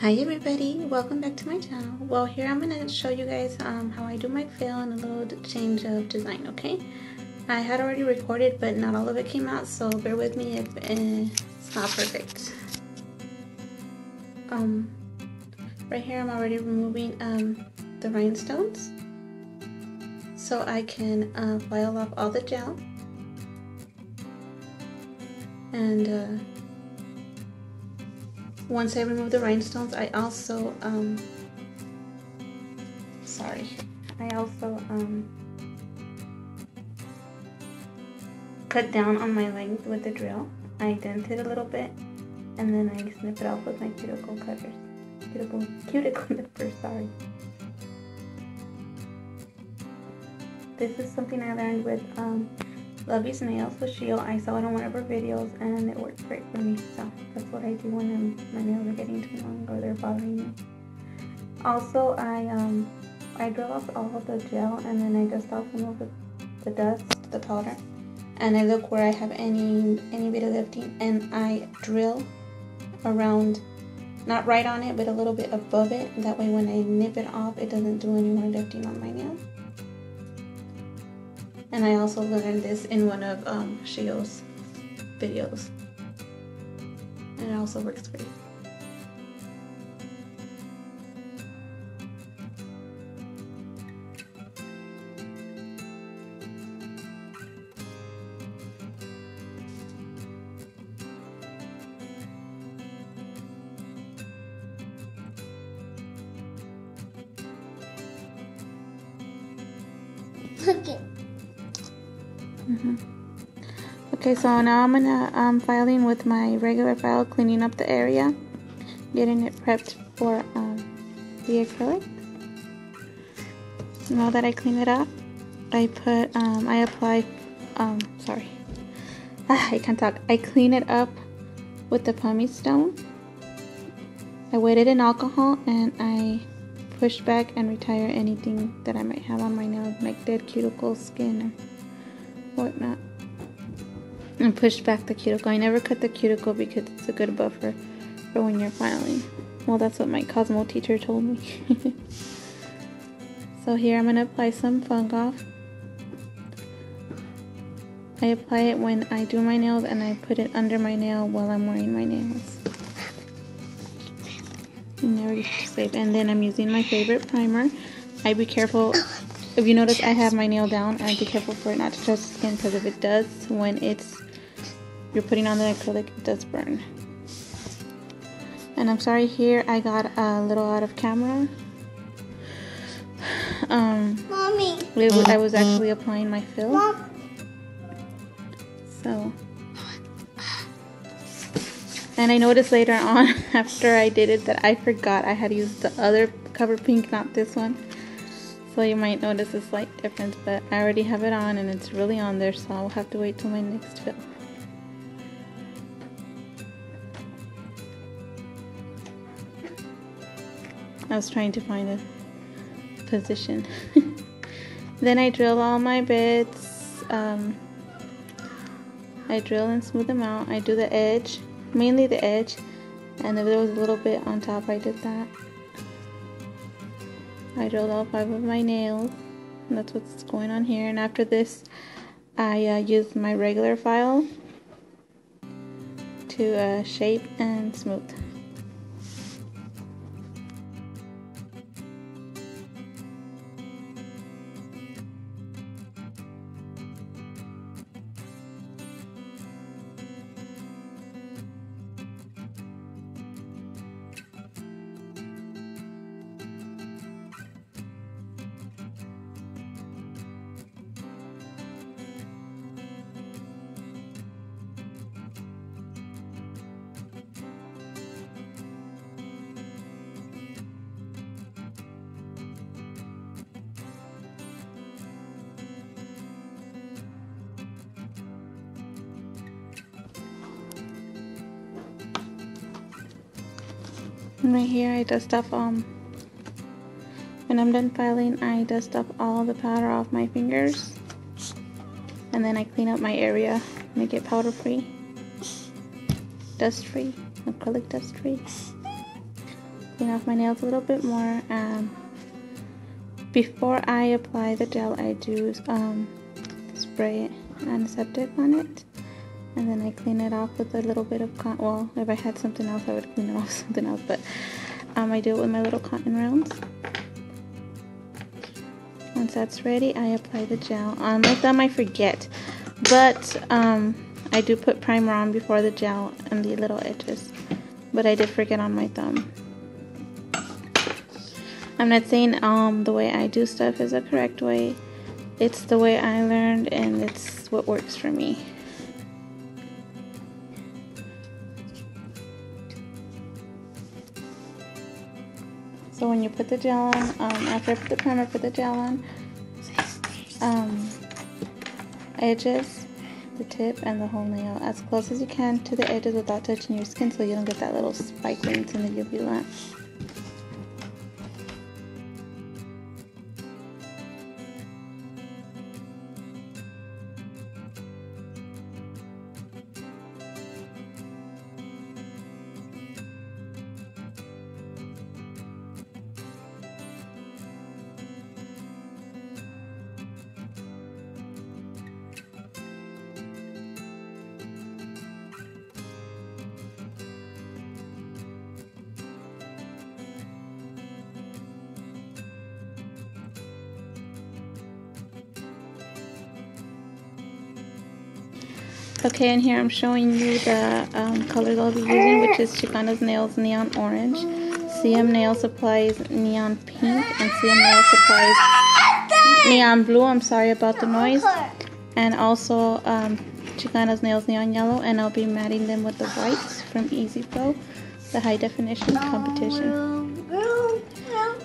Hi everybody, welcome back to my channel. Well here I'm to show you guys um, how I do my fill and a little change of design, okay? I had already recorded but not all of it came out so bear with me if it's not perfect. Um, right here I'm already removing um, the rhinestones so I can uh, file off all the gel and uh, once I remove the rhinestones, I also, um, sorry, I also, um, cut down on my length with the drill. I dent it a little bit, and then I snip it off with my cuticle cutters. Cuticle, cuticle nipper, sorry. This is something I learned with, um, Lovey's Nails with Shield. I saw it on one of her videos and it worked great for me. So that's what I do when my nails are getting too long or they're bothering me. Also, I um I drill off all of the gel and then I dust off some of the, the dust, the powder. And I look where I have any any bit of lifting and I drill around not right on it but a little bit above it that way when I nip it off it doesn't do any more lifting on my nail and I also learned this in one of um, Shio's videos. And it also works great. Okay. Mm -hmm. Okay, so now I'm gonna um, filing with my regular file, cleaning up the area, getting it prepped for um, the acrylic. Now that I clean it up, I put, um, I apply, um, sorry, ah, I can't talk. I clean it up with the pumice stone. I wet it in alcohol and I push back and retire anything that I might have on my nail, like dead cuticle skin whatnot. And push back the cuticle. I never cut the cuticle because it's a good buffer for when you're filing. Well, that's what my Cosmo teacher told me. so here I'm going to apply some Fung Off. I apply it when I do my nails and I put it under my nail while I'm wearing my nails. And there we. And then I'm using my favorite primer. I be careful if you notice I have my nail down and be careful for it not to touch the skin because if it does when it's you're putting on the acrylic it does burn and I'm sorry here I got a little out of camera um Mommy. I was actually applying my fill Mom. so and I noticed later on after I did it that I forgot I had used the other cover pink not this one so you might notice a slight difference, but I already have it on and it's really on there, so I'll have to wait till my next fill. I was trying to find a position. then I drill all my bits. Um, I drill and smooth them out. I do the edge, mainly the edge, and if there was a little bit on top, I did that. I drilled all five of my nails. that's what's going on here. And after this, I uh, used my regular file to uh, shape and smooth. And right here I dust off um when I'm done filing I dust off all the powder off my fingers and then I clean up my area make it powder free dust free acrylic dust free clean off my nails a little bit more. Um, before I apply the gel, I do um, spray antiseptic on it. And then I clean it off with a little bit of cotton. Well, if I had something else, I would clean it off with something else. But um, I do it with my little cotton rounds. Once that's ready, I apply the gel. On my thumb, I forget. But um, I do put primer on before the gel and the little edges. But I did forget on my thumb. I'm not saying um, the way I do stuff is the correct way. It's the way I learned and it's what works for me. So when you put the gel on, um, after I put the primer, put the gel on, um, edges, the tip, and the whole nail as close as you can to the edges without touching your skin so you don't get that little spike length in the UV lamp. Okay, and here I'm showing you the um, colors I'll be using, which is Chicana's Nails Neon Orange, CM Nail Supplies Neon Pink, and CM Nail Supplies Neon Blue. I'm sorry about the noise. And also um, Chicana's Nails Neon Yellow, and I'll be matting them with the whites from EzFlow, the high definition competition.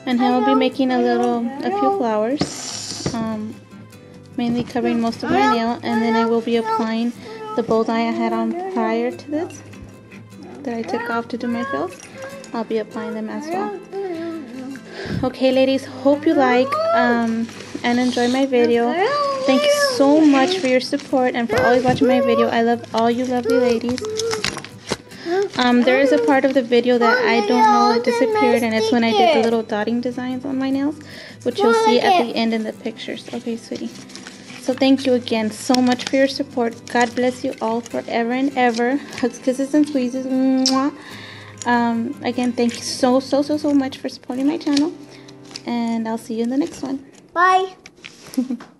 And here I'll be making a little, a few flowers, um, mainly covering most of my nail, and then I will be applying the tie I had on prior to this that I took off to do my fills. I'll be applying them as well. Okay, ladies, hope you like um, and enjoy my video. Thank you so much for your support and for always watching my video. I love all you lovely ladies. Um, there is a part of the video that I don't know it disappeared and it's when I did the little dotting designs on my nails, which you'll see at the end in the pictures. Okay, sweetie. So thank you again so much for your support. God bless you all forever and ever. Hugs, kisses, and squeezes. Mwah. Um, again, thank you so, so, so, so much for supporting my channel. And I'll see you in the next one. Bye.